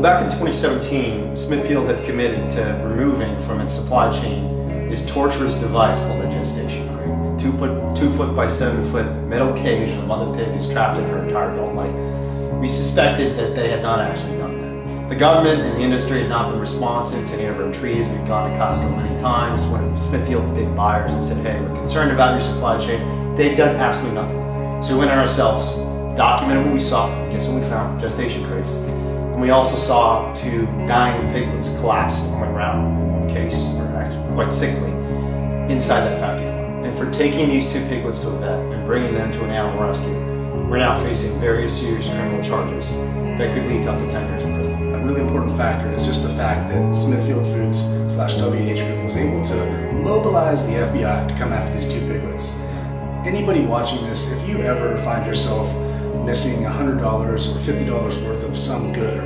Well, back in 2017, Smithfield had committed to removing from its supply chain this torturous device called a gestation crate. Two foot, two foot by seven foot metal cage a mother pig is trapped in her entire adult life. We suspected that they had not actually done that. The government and the industry had not been responsive to any of our entreaties. We've gone to Costco many times, to Smithfield's big buyers and said, hey, we're concerned about your supply chain. They'd done absolutely nothing. So we went ourselves, documented what we saw, guess what we found? Gestation crates. And we also saw two dying piglets collapsed on the ground, in one case, or actually quite sickly, inside that factory. And for taking these two piglets to a vet and bringing them to an animal rescue, we're now facing various serious criminal charges that could lead to up to 10 years in prison. A really important factor is just the fact that Smithfield Foods slash WH Group was able to mobilize the FBI to come after these two piglets. Anybody watching this, if you ever find yourself missing $100 or $50 worth of some good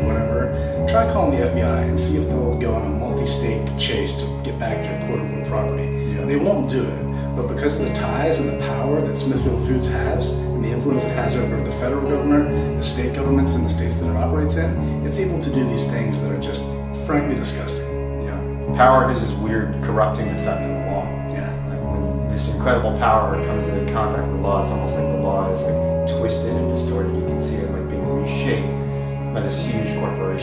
try calling the FBI and see if they'll go on a multi-state chase to get back your quote-unquote property. Yeah. They won't do it, but because of the ties and the power that Smithfield Foods has and the influence it has over the federal government, the state governments, and the states that it operates in, it's able to do these things that are just frankly disgusting. Yeah. Power has this weird corrupting effect on the law. Yeah. Like when this incredible power comes into contact with the law, it's almost like the law is like twisted and distorted. You can see it like being reshaped by this huge corporation.